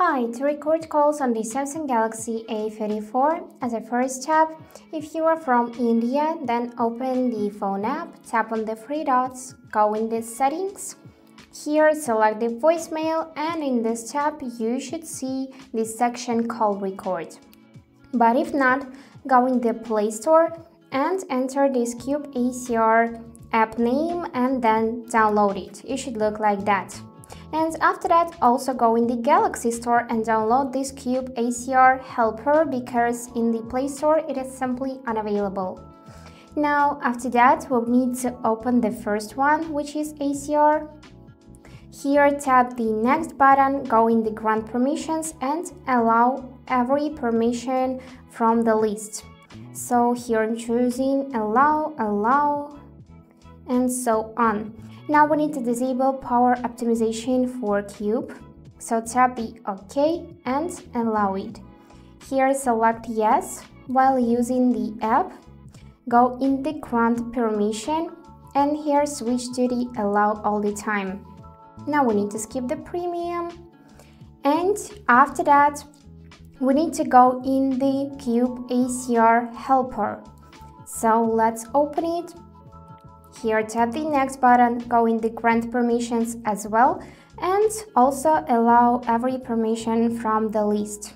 Hi, to record calls on the Samsung Galaxy A34, as a first step, if you are from India, then open the phone app, tap on the three dots, go in the settings. Here, select the voicemail and in this tab, you should see the section call record. But if not, go in the Play Store and enter this Cube ACR app name and then download it. It should look like that. And after that, also go in the Galaxy Store and download this Cube ACR helper because in the Play Store it is simply unavailable. Now, after that, we'll need to open the first one, which is ACR. Here, tap the next button, go in the grant permissions and allow every permission from the list. So here I'm choosing allow, allow, and so on. Now we need to disable power optimization for Cube. So tap the OK and allow it. Here select yes while using the app. Go in the grant permission and here switch to the allow all the time. Now we need to skip the premium and after that we need to go in the Cube ACR helper. So let's open it here tap the next button, go in the grant permissions as well and also allow every permission from the list.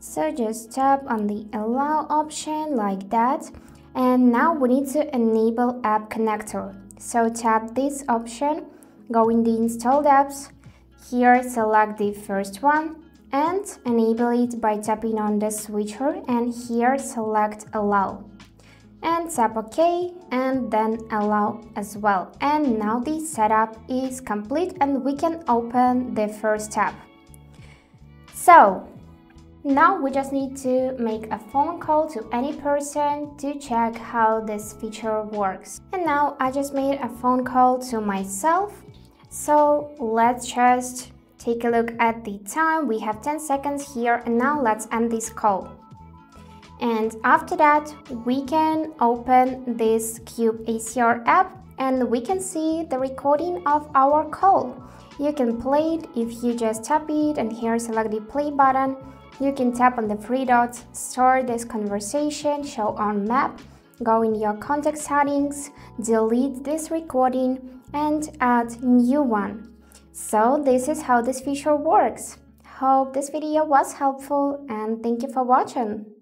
So just tap on the allow option like that and now we need to enable app connector. So tap this option, go in the installed apps, here select the first one and enable it by tapping on the switcher and here select allow and tap OK and then allow as well. And now the setup is complete and we can open the first tab. So now we just need to make a phone call to any person to check how this feature works. And now I just made a phone call to myself. So let's just take a look at the time. We have 10 seconds here and now let's end this call. And after that, we can open this Cube ACR app and we can see the recording of our call. You can play it if you just tap it and here select the play button. You can tap on the three dots, start this conversation, show on map, go in your contact settings, delete this recording and add new one. So this is how this feature works. Hope this video was helpful and thank you for watching.